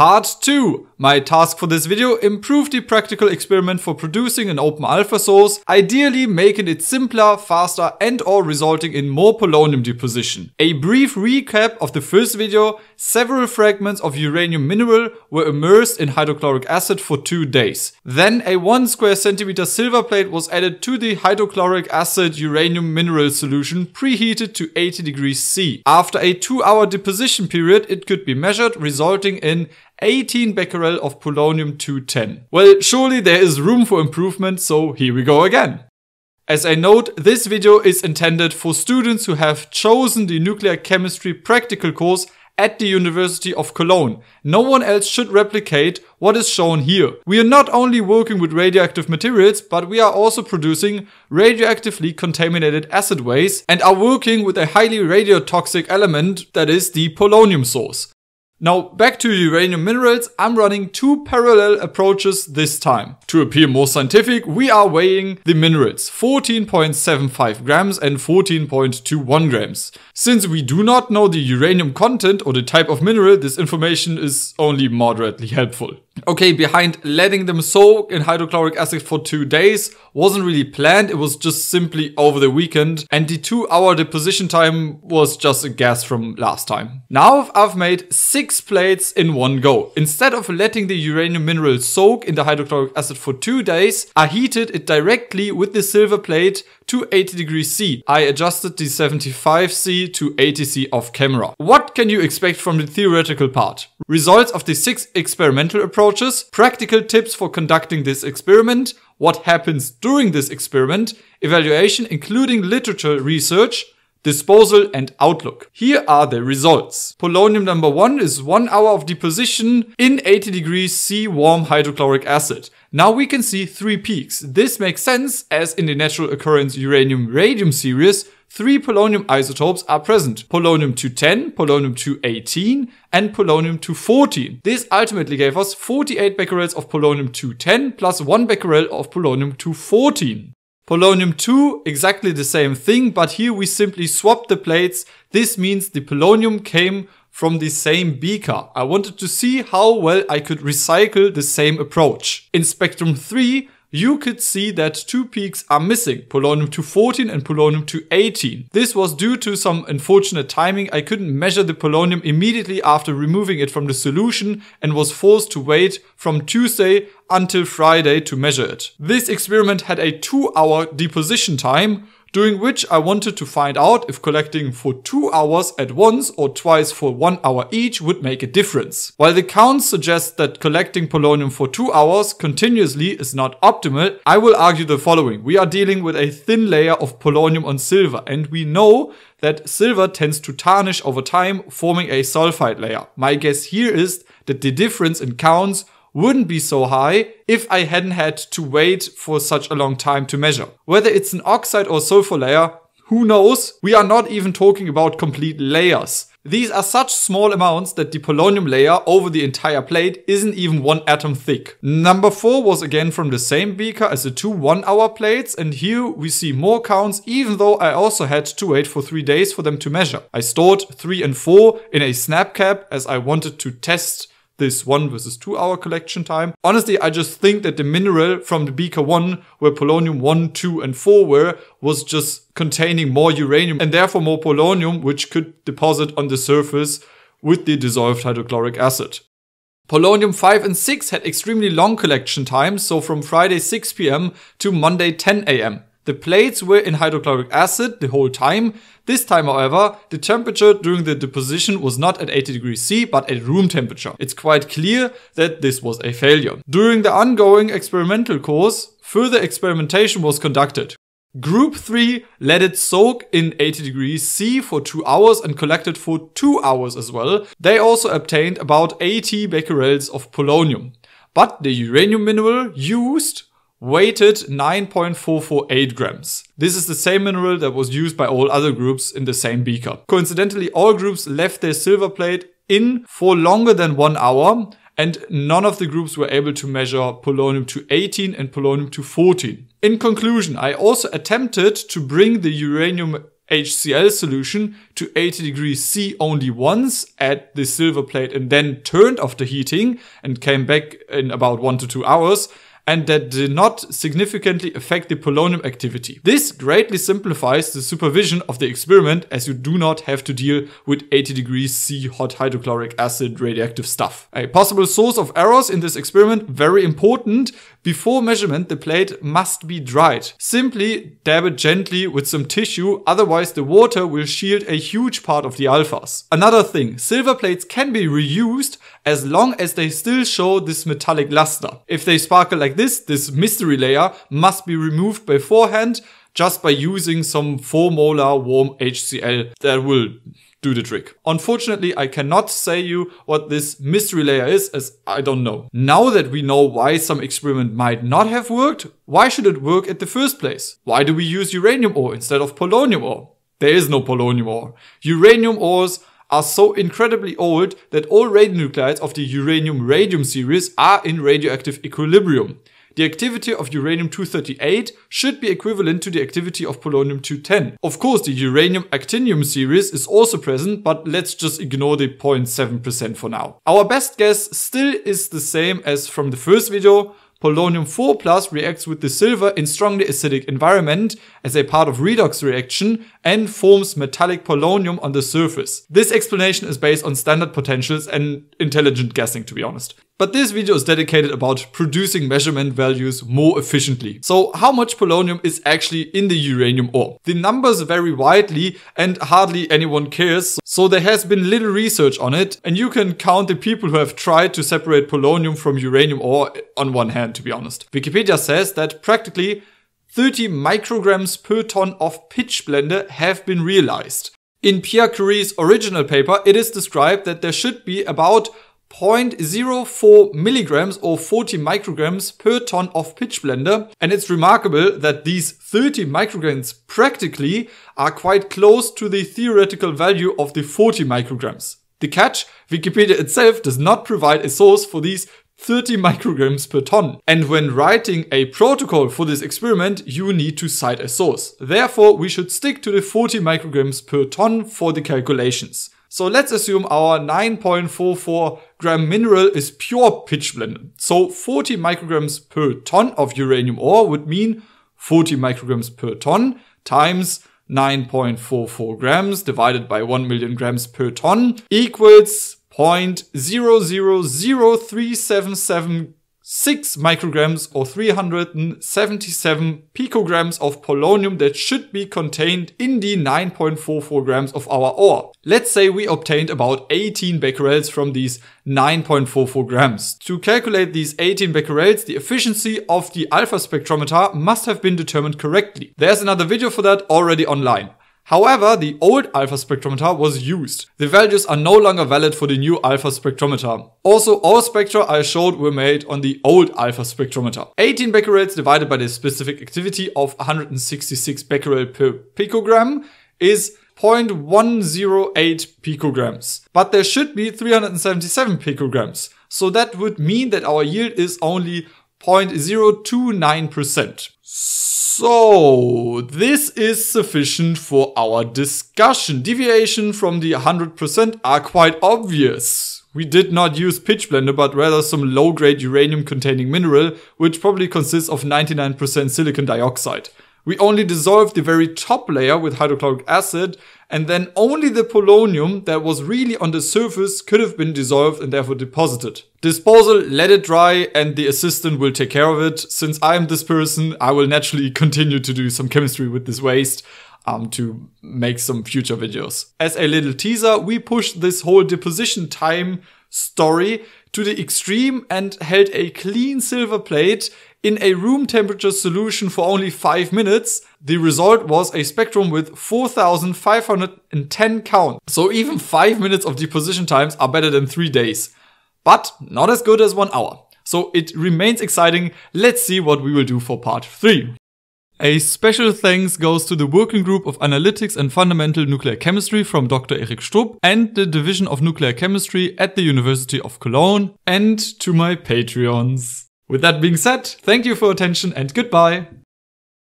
Part 2. My task for this video, improve the practical experiment for producing an open alpha source, ideally making it simpler, faster and or resulting in more polonium deposition. A brief recap of the first video, several fragments of uranium mineral were immersed in hydrochloric acid for two days. Then a 1 square centimeter silver plate was added to the hydrochloric acid uranium mineral solution preheated to 80 degrees C. After a 2 hour deposition period it could be measured resulting in 18 becquerel of polonium-210. Well, surely there is room for improvement, so here we go again. As a note, this video is intended for students who have chosen the nuclear chemistry practical course at the University of Cologne. No one else should replicate what is shown here. We are not only working with radioactive materials, but we are also producing radioactively contaminated acid waste and are working with a highly radiotoxic element that is the polonium source. Now back to uranium minerals, I'm running two parallel approaches this time. To appear more scientific, we are weighing the minerals 14.75 grams and 14.21 grams. Since we do not know the uranium content or the type of mineral, this information is only moderately helpful. Okay, behind letting them soak in hydrochloric acid for two days wasn't really planned, it was just simply over the weekend, and the two hour deposition time was just a guess from last time. Now I've made six plates in one go. Instead of letting the uranium mineral soak in the hydrochloric acid for two days, I heated it directly with the silver plate to 80 degrees C. I adjusted the 75 C to 80 C off camera. What can you expect from the theoretical part? Results of the six experimental approaches, practical tips for conducting this experiment, what happens during this experiment, evaluation including literature research, disposal and outlook. Here are the results. Polonium number one is one hour of deposition in 80 degrees C warm hydrochloric acid. Now we can see three peaks. This makes sense as in the natural occurrence uranium-radium series, three polonium isotopes are present. Polonium-210, polonium-218 and polonium-214. This ultimately gave us 48 becquerels of polonium-210 plus 1 becquerel of polonium-214. Polonium-2, exactly the same thing, but here we simply swapped the plates. This means the polonium came from the same beaker. I wanted to see how well I could recycle the same approach. In spectrum 3, you could see that two peaks are missing, polonium-214 and polonium-218. This was due to some unfortunate timing. I couldn't measure the polonium immediately after removing it from the solution and was forced to wait from Tuesday until Friday to measure it. This experiment had a two hour deposition time, during which I wanted to find out if collecting for two hours at once or twice for one hour each would make a difference. While the counts suggest that collecting polonium for two hours continuously is not optimal, I will argue the following. We are dealing with a thin layer of polonium on silver and we know that silver tends to tarnish over time, forming a sulfide layer. My guess here is that the difference in counts wouldn't be so high if I hadn't had to wait for such a long time to measure. Whether it's an oxide or sulfur layer, who knows? We are not even talking about complete layers. These are such small amounts that the polonium layer over the entire plate isn't even one atom thick. Number 4 was again from the same beaker as the two 1 hour plates and here we see more counts even though I also had to wait for 3 days for them to measure. I stored 3 and 4 in a snap cap as I wanted to test this one versus two hour collection time. Honestly, I just think that the mineral from the beaker one, where polonium one, two, and four were, was just containing more uranium and therefore more polonium, which could deposit on the surface with the dissolved hydrochloric acid. Polonium 5 and 6 had extremely long collection times, so from Friday 6 pm to Monday 10 am. The plates were in hydrochloric acid the whole time. This time, however, the temperature during the deposition was not at 80 degrees C, but at room temperature. It's quite clear that this was a failure. During the ongoing experimental course, further experimentation was conducted. Group 3 let it soak in 80 degrees C for 2 hours and collected for 2 hours as well. They also obtained about 80 becquerels of polonium. But the uranium mineral used weighted 9.448 grams. This is the same mineral that was used by all other groups in the same beaker. Coincidentally, all groups left their silver plate in for longer than one hour and none of the groups were able to measure polonium-218 and polonium-214. In conclusion, I also attempted to bring the uranium HCl solution to 80 degrees C only once at the silver plate and then turned off the heating and came back in about one to two hours, and that did not significantly affect the polonium activity. This greatly simplifies the supervision of the experiment as you do not have to deal with 80 degrees C hot hydrochloric acid radioactive stuff. A possible source of errors in this experiment, very important, before measurement the plate must be dried. Simply dab it gently with some tissue, otherwise the water will shield a huge part of the alphas. Another thing, silver plates can be reused as long as they still show this metallic luster. If they sparkle like this, this mystery layer must be removed beforehand just by using some 4 molar warm HCl that will do the trick. Unfortunately, I cannot say you what this mystery layer is as I don't know. Now that we know why some experiment might not have worked, why should it work at the first place? Why do we use uranium ore instead of polonium ore? There is no polonium ore. Uranium ores are so incredibly old that all radionuclides of the uranium-radium series are in radioactive equilibrium. The activity of uranium-238 should be equivalent to the activity of polonium-210. Of course, the uranium-actinium series is also present, but let's just ignore the 0.7% for now. Our best guess still is the same as from the first video, polonium 4 plus reacts with the silver in strongly acidic environment as a part of redox reaction and forms metallic polonium on the surface. This explanation is based on standard potentials and intelligent guessing to be honest. But this video is dedicated about producing measurement values more efficiently. So how much polonium is actually in the uranium ore? The numbers vary widely and hardly anyone cares, so there has been little research on it and you can count the people who have tried to separate polonium from uranium ore on one hand to be honest. Wikipedia says that practically 30 micrograms per ton of pitchblende have been realized. In Pierre Curie's original paper, it is described that there should be about 0.04 milligrams or 40 micrograms per ton of pitchblende. And it's remarkable that these 30 micrograms practically are quite close to the theoretical value of the 40 micrograms. The catch, Wikipedia itself does not provide a source for these 30 micrograms per ton. And when writing a protocol for this experiment, you need to cite a source. Therefore, we should stick to the 40 micrograms per ton for the calculations. So let's assume our 9.44 gram mineral is pure pitchblende. So 40 micrograms per ton of uranium ore would mean 40 micrograms per ton times 9.44 grams divided by 1 million grams per ton equals 0.000377 6 micrograms or 377 picograms of polonium that should be contained in the 9.44 grams of our ore. Let's say we obtained about 18 becquerels from these 9.44 grams. To calculate these 18 becquerels, the efficiency of the alpha spectrometer must have been determined correctly. There's another video for that already online. However, the old alpha spectrometer was used. The values are no longer valid for the new alpha spectrometer. Also, all spectra I showed were made on the old alpha spectrometer. 18 becquerels divided by the specific activity of 166 becquerel per picogram is 0.108 picograms. But there should be 377 picograms. So that would mean that our yield is only 0.029%. So, this is sufficient for our discussion. Deviation from the 100% are quite obvious. We did not use pitchblende, but rather some low-grade uranium-containing mineral, which probably consists of 99% silicon dioxide. We only dissolved the very top layer with hydrochloric acid, and then only the polonium that was really on the surface could have been dissolved and therefore deposited. Disposal, let it dry, and the assistant will take care of it. Since I am this person, I will naturally continue to do some chemistry with this waste. Um, to make some future videos. As a little teaser, we pushed this whole deposition time story to the extreme and held a clean silver plate in a room temperature solution for only 5 minutes. The result was a spectrum with 4510 count. So even 5 minutes of deposition times are better than 3 days. But not as good as 1 hour. So it remains exciting. Let's see what we will do for part 3. A special thanks goes to the Working Group of Analytics and Fundamental Nuclear Chemistry from Dr. Erik Strub and the Division of Nuclear Chemistry at the University of Cologne and to my Patreons. With that being said, thank you for attention and goodbye.